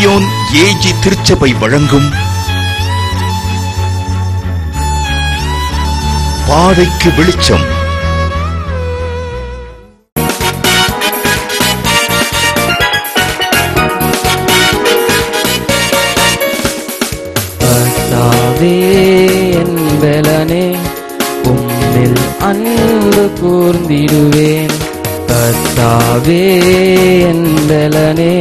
Zion AG திருச்சபை வழங்கும் பாதைக்கு வெளிச்சம். கர்த்தாவே என்பலனே உம்மில் அன்பு கூர்ந்திடுவேன். கர்த்தாவே என்பலனே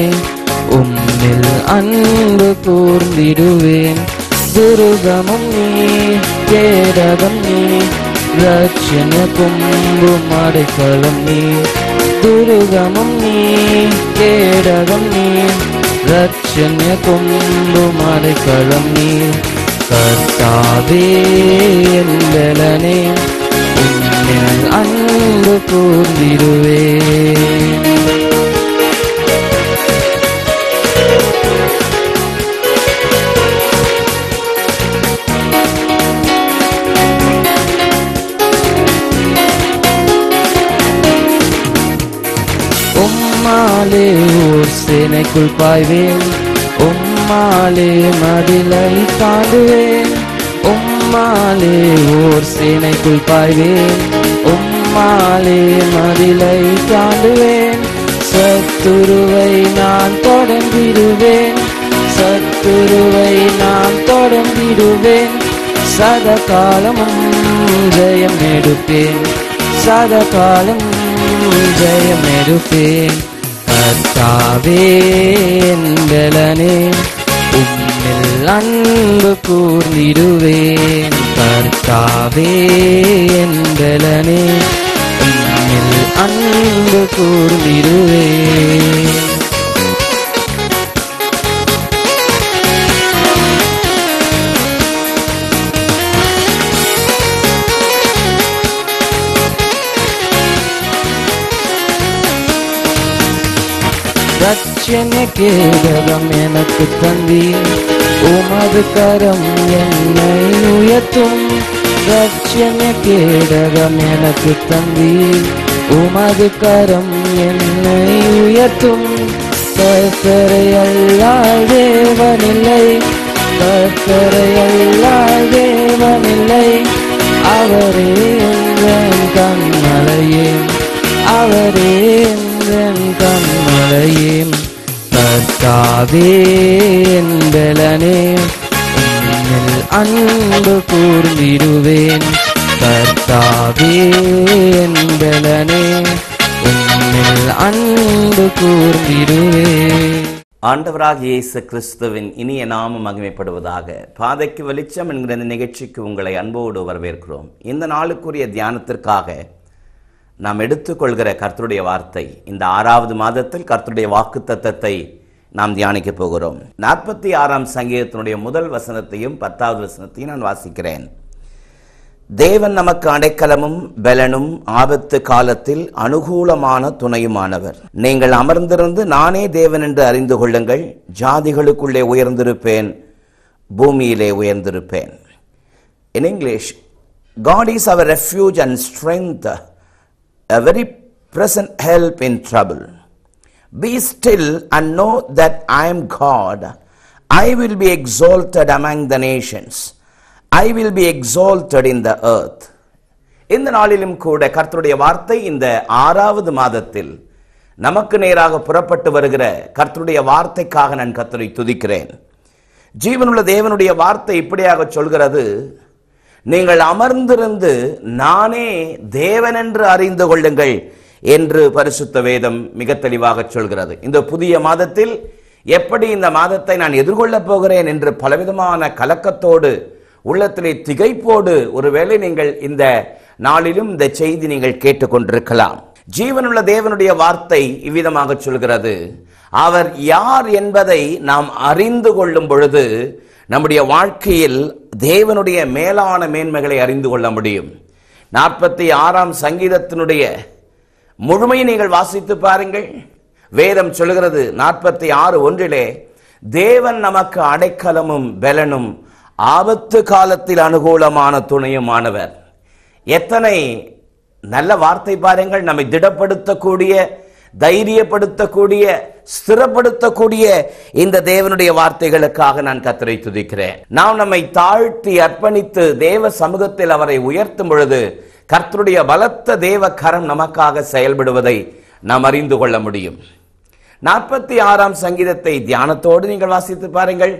உன்னில் அன்பு கூர்ந்திடுவேன். துருகமும் நீ கேடகம் நீ ரட்சண கும்பும் அடைக்கலம் நீ. துருகமும் நீ கேடகம் நீ ரட்சண கொம்பும் அடைக்கலம் நீ. கர்த்தாவே என்பலனே அன்பு கூர்ந்திடுவேன். உம்மாலே ஓர் சேனைக்குள் பாய்வேன். உம்மாலே மதிலை தாண்டுவேன். உம்மாலே ஓர் சேனைக்குள் பாய்வேன். உம்மாலே மதிலை தாண்டுவேன். சத்துருவை நான் தொடர்ந்திடுவேன். சத்துருவை நான் தொடர்ந்திடுவேன். சத காலமும் ஜெயம் எடுப்பேன். சத காலம் ஜெயம் எடுப்பேன். கர்த்தாவே என்பலனே உம்மில் அன்பு கூர்ந்திடுவேன். கர்த்தாவே என்பலனே உம்மில் அன்பு கூர்ந்திடுவேன். ரட்சண கேடகம் எனக்கு தந்தி உமது கரம் என்னை உயர்த்தும். ரட்சண கேடகம் எனக்கு தந்தி உமது கரம் என்னை உயர்த்தும். கர்த்தரை தேவனில்லை. கர்த்தரை தேவனில்லை. அவரே என் கண்மலையே. அவரே என் கண்மலையே கர்த்தாவே என்பலனே உன்னில் அன்பு கூர்ந்திடுவேன். கர்த்தாவே என்பலனே உன்னில் அன்பு கூர்ந்திடுவேன். ஆண்டவராக இயேசு கிறிஸ்துவின் இனிய நாமம் மகிமைப்படுவதாக பாதைக்கு வெளிச்சம் என்கிற இந்த நிகழ்ச்சிக்கு உங்களை அன்போடு வரவேற்கிறோம். இந்த நாளுக்குரிய தியானத்திற்காக நாம் எடுத்துக்கொள்கிற கர்த்தருடைய வார்த்தை இந்த ஆறாவது மாதத்தில் கர்த்தருடைய வாக்கு தத்தத்தை நாம் தியானிக்க போகிறோம். நாற்பத்தி ஆறாம் சங்கீதத்தினுடைய முதல் வசனத்தையும் பத்தாவது வசனத்தையும் நான் வாசிக்கிறேன். தேவன் நமக்கு அடைக்கலமும் பலனும் ஆபத்து காலத்தில் அனுகூலமான துணையுமானவர். நீங்கள் அமர்ந்திருந்து நானே தேவன் என்று அறிந்து கொள்ளுங்கள் ஜாதிகளுக்குள்ளே உயர்ந்திருப்பேன் பூமியிலே உயர்ந்திருப்பேன். In English God is our refuge and strength a very present help in trouble. Be still and know that I am God. I will be exalted among the nations. I will be exalted in the earth. இந்த நாளிலும் கூட கர்த்தருடைய வார்த்தை இந்த ஆறாவது மாதத்தில் நமக்கு நேராக புறப்பட்டு வருகிற கர்த்தருடைய வார்த்தைக்காக நான் கர்த்தரை துதிக்கிறேன் ஜீவனுள்ள தேவனுடைய வார்த்தை இப்படியாக சொல்கிறது நீங்கள் அமர்ந்திருந்து நானே தேவன் என்று அறிந்து கொள்ளுங்கள் என்று பரிசுத்த வேதம் மிக தெளிவாக சொல்கிறது. இந்த புதிய மாதத்தில் எப்படி இந்த மாதத்தை நான் எதிர்கொள்ளப் போகிறேன் என்று பலவிதமான கலக்கத்தோடு உள்ளத்திலே திகைப்போடு ஒருவேளை நீங்கள் இந்த நாளிலும் இந்த செய்தி நீங்கள் கேட்டுக்கொண்டிருக்கலாம். ஜீவனுள்ள தேவனுடைய வார்த்தை இவ்விதமாக சொல்கிறது. அவர் யார் என்பதை நாம் அறிந்து கொள்ளும் பொழுது நம்முடைய வாழ்க்கையில் தேவனுடைய மேலான மேன்மைகளை அறிந்து கொள்ள முடியும். நாற்பத்தி ஆறாம் சங்கீதத்தினுடைய முழுமையை நீங்கள் வாசித்து பாருங்கள். வேதம் சொல்கிறது நாற்பத்தி ஆறு ஒன்றிலே தேவன் நமக்கு அடைக்கலமும் பலனும் ஆபத்து காலத்தில் அனுகூலமான துணையுமானவர். எத்தனை நல்ல வார்த்தை பாருங்கள். நம்மை திடப்படுத்தக்கூடிய தைரியப்படுத்தக்கூடிய ஸ்திரப்படுத்தக்கூடிய இந்த தேவனுடைய வார்த்தைகளுக்காக நான் கத்தரை துதிக்கிறேன். நாம் நம்மை தாழ்த்தி அர்ப்பணித்து தேவ சமூகத்தில் அவரை உயர்த்தும் பொழுது கர்த்தருடைய பலத்த தேவ கரம் நமக்காக செயல்படுவதை நாம் அறிந்து கொள்ள முடியும். நாற்பத்தி ஆறாம் சங்கீதத்தை தியானத்தோடு நீங்கள் வாசித்து பாருங்கள்.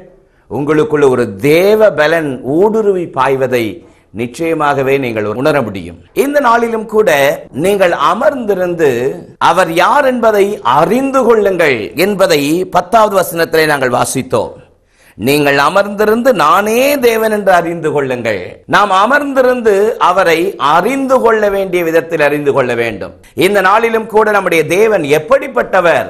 உங்களுக்குள்ள ஒரு தேவ பலன் ஊடுருவி பாய்வதை நிச்சயமாகவே நீங்கள் உணர முடியும். இந்த நாளிலும் கூட நீங்கள் அமர்ந்திருந்து அவர் யார் என்பதை அறிந்து கொள்ளுங்கள் என்பதை பத்தாவது வசனத்திலே நாங்கள் வாசித்தோம். நீங்கள் அமர்ந்திருந்து நானே தேவன் என்று அறிந்து கொள்ளுங்கள். நாம் அமர்ந்திருந்து அவரை அறிந்து கொள்ள வேண்டிய விதத்தில் அறிந்து கொள்ள வேண்டும். இந்த நாளிலும் கூட நம்முடைய தேவன் எப்படிப்பட்டவர்?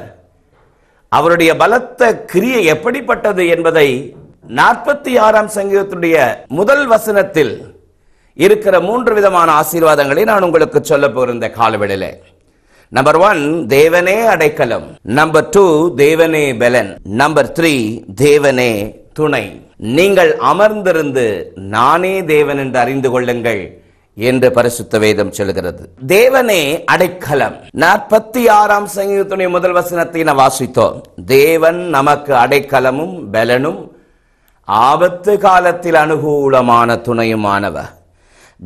அவருடைய பலத்த கிரியை எப்படிப்பட்டது என்பதை நாற்பத்தி ஆறாம் சங்கீதத்துடைய முதல் வசனத்தில் இருக்கிற மூன்று விதமான ஆசீர்வாதங்களை நான் உங்களுக்கு சொல்ல போகிற இந்த காலவெளியில. நம்பர் ஒன் தேவனே அடைக்கலம். நம்பர் டூ தேவனே பெலன். நம்பர் த்ரீ தேவனே துணை. நீங்கள் அமர்ந்திருந்து நானே தேவன் என்று அறிந்து கொள்ளுங்கள் என்று பரிசுத்த வேதம் சொல்கிறது. தேவனே அடைக்கலம். நாற்பத்தி ஆறாம் சங்கீதத்துடைய முதல் வசனத்தை நான் வாசித்தோம். தேவன் நமக்கு அடைக்கலமும் பலனும் ஆபத்து காலத்தில் அனுகூலமான துணையுமானவர்.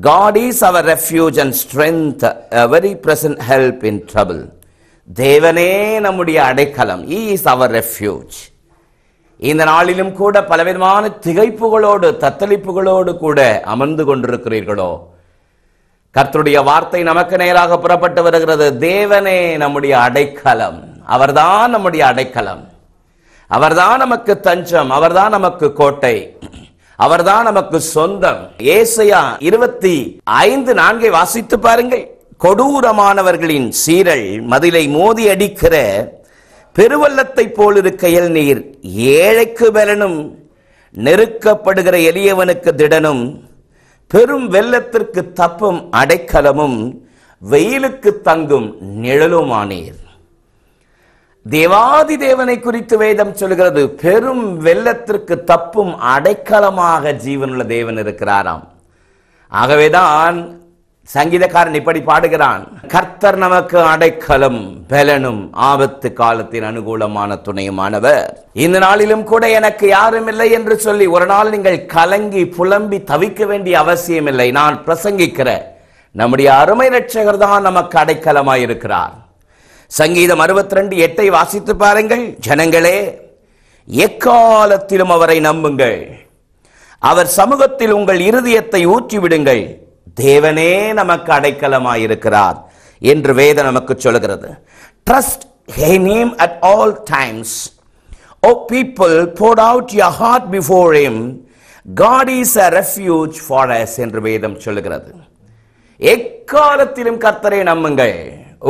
God is our refuge and strength, a very present help in trouble. தேவனே நம்முடைய அடைக்கலம். இஸ் அவர் ரெஃப்யூஜ் இந்த நாளிலும் கூட பலவிதமான திகைப்புகளோடு தத்தளிப்புகளோடு கூட அமர்ந்து கொண்டிருக்கிறீர்களோ? கர்த்தருடைய வார்த்தை நமக்கு நேராக புறப்பட்டு வருகிறது. தேவனே நம்முடைய அடைக்கலம். அவர்தான் நம்முடைய அடைக்கலம். அவர்தான் நமக்கு தஞ்சம். அவர்தான் நமக்கு கோட்டை. அவர்தான் நமக்கு சொந்தம். ஏசையா இருபத்தி ஐந்து நான்கை வாசித்து பாருங்கள். கொடூரமானவர்களின் சீரல் மதிலை மோதி அடிக்கிற பெருவல்லத்தை போல் இருக்கையில் நீர் ஏழைக்கு பலனும் நெருக்கப்படுகிற எளியவனுக்கு திடனும் பெரும் வெள்ளத்திற்கு தப்பும் அடைக்கலமும் வெயிலுக்கு தங்கும் நிழலுமானீர். தேவாதி தேவனை குறித்து வேதம் சொல்கிறது பெரும் வெள்ளத்திற்கு தப்பும் அடைக்கலமாக ஜீவனுள்ள தேவன் இருக்கிறாராம். ஆகவேதான் சங்கீதக்காரன் இப்படி பாடுகிறான். கர்த்தர் நமக்கு அடைக்கலம் பலனும் ஆபத்து காலத்தின் அனுகூலமான துணையுமானவர். இந்த நாளிலும் கூட எனக்கு யாரும் இல்லை என்று சொல்லி ஒரு நாள் நீங்கள் கலங்கி புலம்பி தவிக்க வேண்டிய அவசியம் இல்லை. நான் பிரசங்கிக்கிற நம்முடைய அருமை ரட்சகர் தான் நமக்கு அடைக்கலமாயிருக்கிறார். சங்கீதம் அறுபத்தி ரெண்டு எட்டை வாசித்து பாருங்கள். ஜனங்களே எக்காலத்திலும் அவரை நம்புங்கள். அவர் சமூகத்தில் உங்கள் இருதயத்தை ஊற்றிவிடுங்கள். தேவனே நமக்கு அடைக்கலமாயிருக்கிறார் என்று வேதம் நமக்கு சொல்கிறது trust in him at all times O people pour out your heart before him God is a refuge for us என்று வேதம் சொல்லுகிறது. எக்காலத்திலும் கர்த்தரை நம்புங்கள்.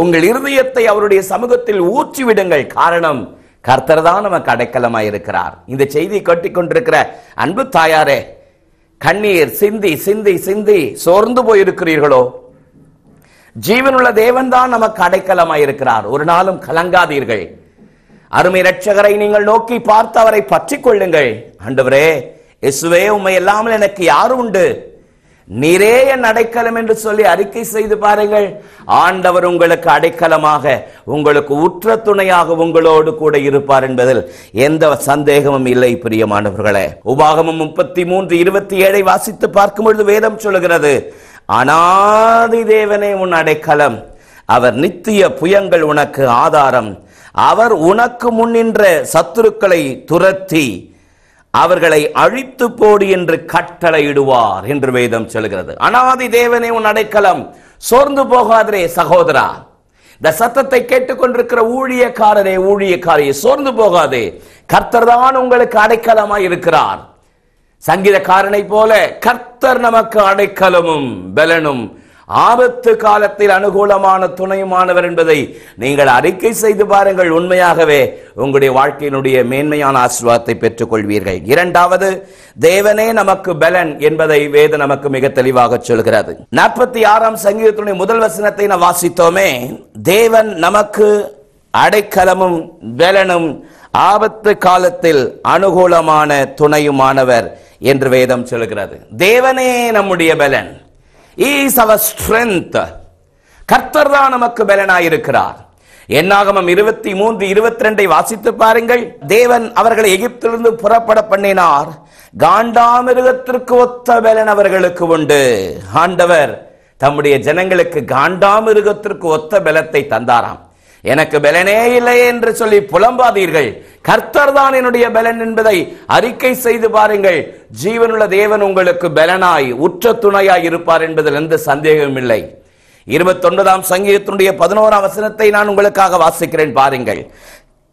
உங்கள் இருதயத்தை அவருடைய சமூகத்தில் ஊற்றிவிடுங்கள். காரணம் கர்த்தர் தான் நமக்கு அடைக்கலமாக இருக்கிறார். இந்த செய்தி கட்டிக்கொண்டிருக்கிற அன்பு தாயாரே கண்ணீர் சிந்தி சிந்தி சிந்தி சோர்ந்து போயிருக்கிறீர்களோ? ஜீவனுள்ள தேவன் தான் நமக்கு அடைக்கலமாக இருக்கிறார். ஒரு நாளும் கலங்காதீர்கள். அருமை ரட்சகரை நீங்கள் நோக்கி பார்த்து அவரை பற்றி கொள்ளுங்கள். ஆண்டவரே இயேசுவே உண்மை இல்லாமல் எனக்கு யாரும் உண்டு? நீரே என் அடைக்கலம் என்று சொல்லி அறிக்கை செய்து பாருங்கள். ஆண்டவர் உங்களுக்கு அடைக்கலமாக உங்களுக்கு உற்ற துணையாக உங்களோடு கூட இருப்பார் என்பதில் எந்த சந்தேகமும் இல்லை பிரியமானவர்களே. உபாகமம் முப்பத்தி மூன்று இருபத்தி ஏழை வாசித்து பார்க்கும் பொழுது வேதம் சொல்லுகிறது அனாதி தேவனே உன் அடைக்கலம் அவர் நித்திய புயங்கள் உனக்கு ஆதாரம் அவர் உனக்கு முன்னின்ற சத்துருக்களை துரத்தி அவர்களை அழித்து போடு என்று கட்டளையிடுவார் என்று வேதம் சொல்கிறது அனாதி தேவனே உன் அடைக்கலம். சோர்ந்து போகாதரே சகோதரா. இந்த சத்தத்தை கேட்டுக்கொண்டிருக்கிற ஊழியக்காரரே ஊழியக்காரையே சோர்ந்து போகாதே. கர்த்தர் தான் உங்களுக்கு அடைக்கலமாய் இருக்கிறார். சங்கீதக்காரனை போல கர்த்தர் நமக்கு அடைக்கலமும் பலனும் ஆபத்து காலத்தில் அனுகூலமான துணையுமானவர் என்பதை நீங்கள் அறிக்கை செய்து பாருங்கள். உண்மையாகவே உங்களுடைய வாழ்க்கையினுடைய மேன்மையான ஆசீர்வாதத்தை பெற்றுக் கொள்வீர்கள் இரண்டாவது தேவனே நமக்கு பலன் என்பதை வேத நமக்கு மிக தெளிவாக சொல்கிறது. நாற்பத்தி ஆறாம் சங்கீதத்துடைய முதல் வசனத்தை நாம் வாசித்தோமே. தேவன் நமக்கு அடைக்கலமும் பலனும் ஆபத்து காலத்தில் அனுகூலமான துணையுமானவர் என்று வேதம் சொல்கிறது. தேவனே நம்முடைய பலன். இஸ் அவர் ஸ்ட்ரென்த் கர்த்தர் தான் நமக்கு பலனாயிருக்கிறார். என்னாகமம் இருபத்தி மூன்று இருபத்தி ரெண்டை வாசித்து பாருங்கள். தேவன் அவர்களை எகிப்திலிருந்து புறப்பட பண்ணினார். காண்டாமிருகத்திற்கு ஒத்த பலன் அவர்களுக்கு உண்டு. ஆண்டவர் தம்முடைய ஜனங்களுக்கு காண்டாமிருகத்திற்கு ஒத்த பலத்தை தந்தாராம். எனக்கு பலனே இல்லை என்று சொல்லி புலம்பாதீர்கள். கர்த்தர் தான் என்னுடைய பலன் என்பதை அறிக்கை செய்து பாருங்கள். ஜீவனுள்ள தேவன் உங்களுக்கு பலனாய் உற்ற துணையாய் இருப்பார் என்பதில் எந்த சந்தேகமும் இல்லை. இருபத்தொன்பதாம் சங்கீதத்தினுடைய பதினோராம் வசனத்தை நான் உங்களுக்காக வாசிக்கிறேன் பாருங்கள்.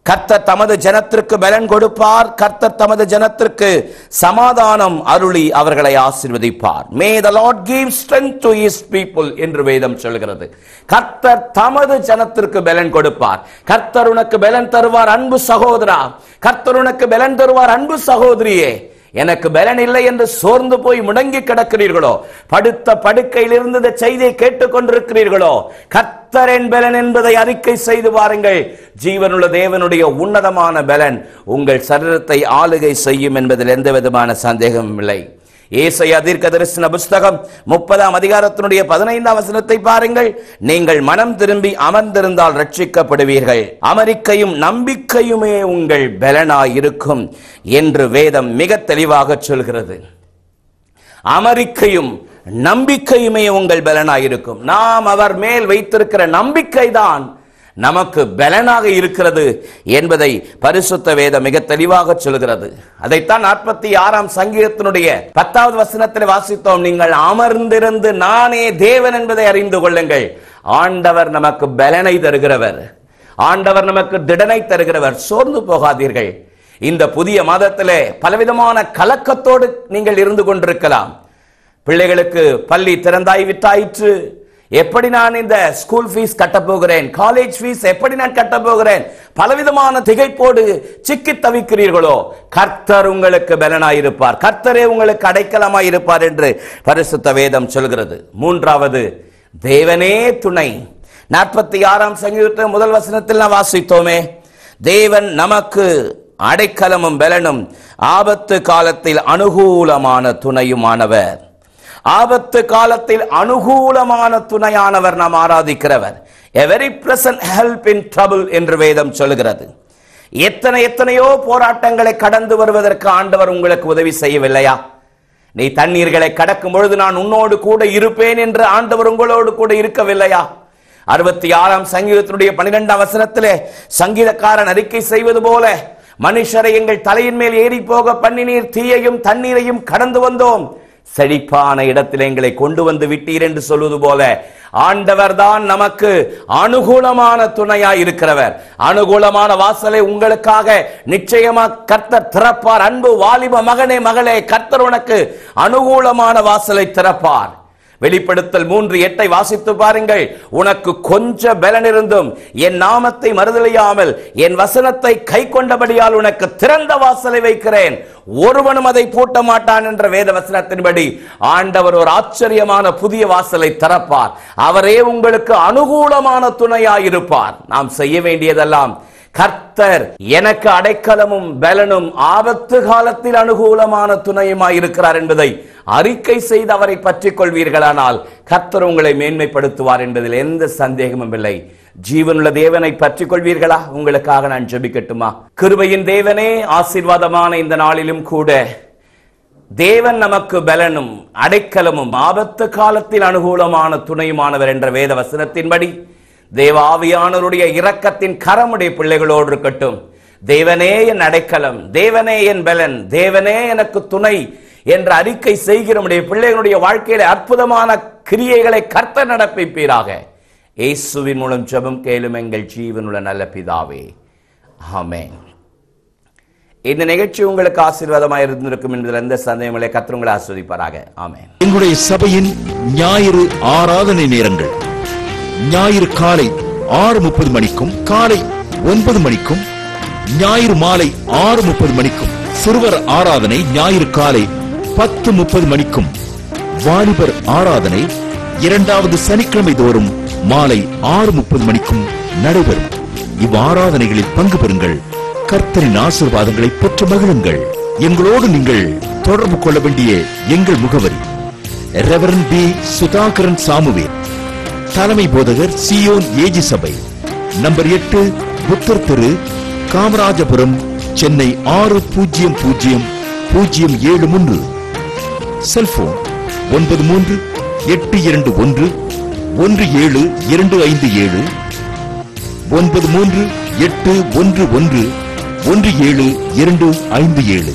கர்த்தர் தமது ஜனத்திற்கு பலன் கொடுப்பார். கர்த்தர் தமது ஜனத்திற்கு சமாதானம் அருளி அவர்களை ஆசிர்வதிப்பார். May the Lord give strength to his people என்று வேதம் சொல்கிறது. கர்த்தர் தமது ஜனத்திற்கு பலன் கொடுப்பார். கர்த்தர் உனக்கு பலன் தருவார் அன்பு சகோதரா. கர்த்தர் உனக்கு பலன் தருவார் அன்பு சகோதரியே. எனக்கு பலன் இல்லை என்று சோர்ந்து போய் முடங்கி கிடக்கிறீர்களோ? படுத்த படுக்கையில் இருந்த செய்தியை கேட்டுக்கொண்டிருக்கிறீர்களோ? கத்தரின் பலன் என்பதை அறிக்கை செய்து பாருங்கள் ஜீவனுள்ள தேவனுடைய உன்னதமான பலன் உங்கள் சரீரத்தை ஆளுகை செய்யும் என்பதில் எந்த விதமான சந்தேகமும் இல்லை. ஏசையா தீர்க்க தரிசன புஸ்தகம் முப்பதாம் அதிகாரத்தினுடைய பதினைந்தாம் வசனத்தை பாருங்கள். நீங்கள் மனம் திரும்பி அமர்ந்திருந்தால் ரட்சிக்கப்படுவீர்கள். அமெரிக்கையும் நம்பிக்கையுமே உங்கள் பலனாய் இருக்கும் என்று வேதம் மிக தெளிவாக சொல்கிறது. அமெரிக்கையும் நம்பிக்கையுமே உங்கள் பலனாயிருக்கும். நாம் அவர் மேல் வைத்திருக்கிற நம்பிக்கைதான் நமக்கு பலனாக இருக்கிறது என்பதை பரிசுத்த வேதம் மிக தெளிவாக சொல்கிறது அதைத்தான் நாற்பத்தி ஆறாம் சங்கீதத்தினுடைய பத்தாவது வசனத்தில் வாசித்தோம். நீங்கள் அமர்ந்திருந்து நானே தேவன் என்பதை அறிந்து கொள்ளுங்கள். ஆண்டவர் நமக்கு பலனை தருகிறவர். ஆண்டவர் நமக்கு திடனை தருகிறவர். சோர்ந்து போகாதீர்கள். இந்த புதிய மாதத்திலே பலவிதமான கலக்கத்தோடு நீங்கள் இருந்து கொண்டிருக்கலாம். பிள்ளைகளுக்கு பள்ளி திறந்தாய் விட்டாயிற்று. எப்படி நான் இந்த ஸ்கூல் ஃபீஸ் கட்ட போகிறேன்? காலேஜ் ஃபீஸ் எப்படி நான் கட்ட போகிறேன்? பலவிதமான திகைப்போடு சிக்கி தவிக்கிறீர்களோ? கர்த்தர் உங்களுக்கு பலனாயிருப்பார். கர்த்தரே உங்களுக்கு அடைக்கலமாய் இருப்பார் என்று பரிசுத்த வேதம் சொல்கிறது. மூன்றாவது தேவனே துணை. நாற்பத்தி ஆறாம் சங்கீத முதல் வசனத்தில் நான் வாசித்தோமே தேவன் நமக்கு அடைக்கலமும் பலனும் ஆபத்து காலத்தில் அனுகூலமான துணையுமானவர். ஆபத்து காலத்தில் அனுகூலமான துணையானவர் நாம் ஆராதிக்கிறவர். A very present help in trouble என்று வேதம் சொல்கிறது எத்தனை எத்தனையோ போராட்டங்களை கடந்து வருவதற்கு ஆண்டவர் உங்களுக்கு உதவி செய்யவில்லையா? நீ தண்ணீர்களை கடக்கும் பொழுது நான் உன்னோடு கூட இருப்பேன் என்று ஆண்டவர் உங்களோடு கூட இருக்கவில்லையா? அறுபத்தி ஆறாம் சங்கீதத்தினுடைய பனிரெண்டாம் வசனத்திலே சங்கீதக்காரன் அறிக்கை செய்வது போல மனுஷரை எங்கள் தலையின் மேல் ஏறி போக பண்ணினீர் தீயையும் தண்ணீரையும் கடந்து வந்தோம். செழிப்பான இடத்தில் எங்களை கொண்டு வந்து விட்டீர் என்று சொல்வது போல ஆண்டவர் தான் நமக்கு அனுகூலமான துணையாய் இருக்கிறவர். அனுகூலமான வாசலை உங்களுக்காக நிச்சயமா கர்த்தர் திறப்பார். அன்பு வாலிப மகனே மகளே கர்த்தர் உனக்கு அனுகூலமான வாசலை திறப்பார். வெளிப்படுத்தல் மூன்று எட்டை வாசித்து பாருங்கள். உனக்கு கொஞ்ச பலன் இருந்தும் என் நாமத்தை மறுதலியாமல் என் வசனத்தை கை கொண்டபடியால் உனக்கு திறந்த வாசலை வைக்கிறேன். ஒருவனும் அதை பூட்ட மாட்டான் என்ற வேத வசனத்தின்படி ஆண்டவர் ஒரு ஆச்சரியமான புதிய வாசலை திறப்பார். அவரே உங்களுக்கு அனுகூலமான துணையாயிருப்பார். நாம் செய்ய வேண்டியதெல்லாம் கர்த்தர் எனக்கு அடைக்கலமும் பலனும் ஆபத்து காலத்தில் அனுகூலமான துணையுமாய் இருக்கிறார் என்பதை அறிக்கை செய்து அவரை பற்றிக் கொள்வீர்களானால் கர்த்தர் உங்களை மேன்மைப்படுத்துவார் என்பதில் எந்த சந்தேகமும் இல்லை. ஜீவனுள்ள தேவனை பற்றிக் கொள்வீர்களா? உங்களுக்காக நான் ஜெபிக்கட்டுமா? கிருபையின் தேவனே ஆசீர்வாதமான இந்த நாளிலும் கூட தேவன் நமக்கு பலனும் அடைக்கலமும் ஆபத்து காலத்தில் அனுகூலமான துணையுமானவர் என்ற வேத வசனத்தின்படி தேவாவியானவருடைய இரக்கத்தின் கரமுடைய பிள்ளைகளோடு இருக்கட்டும். தேவனே என் அடைக்கலம் தேவனே என் பலன் தேவனே எனக்கு துணை என்ற அறிக்கை செய்கிற நம்முடைய பிள்ளைகளுடைய வாழ்க்கையில அற்புதமான கிரியைகளை கர்த்த நடப்பிப்பீராக. இயேசுவின் மூலம் ஜெபம் கேளும் எங்கள் ஜீவனுள்ள நல்ல பிதாவே. ஆமே இந்த நிகழ்ச்சி உங்களுக்கு ஆசீர்வாதமாக இருந்திருக்கும் என்பதில் எந்த சந்தேகங்களை கத்திரங்களை ஆஸ்வதிப்பாராக. ஆமே எங்களுடைய சபையின் ஞாயிறு ஆராதனை நேரங்கள். ஞாயிறு காலை ஆறு முப்பது மணிக்கும் காலை ஒன்பது மணிக்கும் ஞாயிறு மாலை ஆறு முப்பது மணிக்கும் சிறுவர் ஆராதனை ஞாயிறு காலை பத்து முப்பது மணிக்கும் வாலிபர் ஆராதனை இரண்டாவது சனிக்கிழமை தோறும் மாலை ஆறு முப்பது மணிக்கும் நடைபெறும். இவ் ஆராதனைகளில் பங்கு பெறுங்கள். கர்த்தரின் ஆசீர்வாதங்களை பெற்று மகிழுங்கள். எங்களோடு நீங்கள் தொடர்பு கொள்ள வேண்டிய எங்கள் முகவரி. Reverend P. சுதாகரன் சாமுவேல். தலைமை போதகர் சியோன் ஏஜி சபை. நம்பர் எட்டு புத்தர் தெரு காமராஜபுரம் சென்னை ஆறு பூஜ்ஜியம் பூஜ்ஜியம் பூஜ்ஜியம் ஏழு மூன்று. செல்போன் ஒன்பது மூன்று எட்டு இரண்டு ஒன்று ஒன்று ஏழு இரண்டு ஐந்து ஏழு. ஒன்பது மூன்று எட்டு ஒன்று ஒன்று ஒன்று ஏழு இரண்டு ஐந்து ஏழு.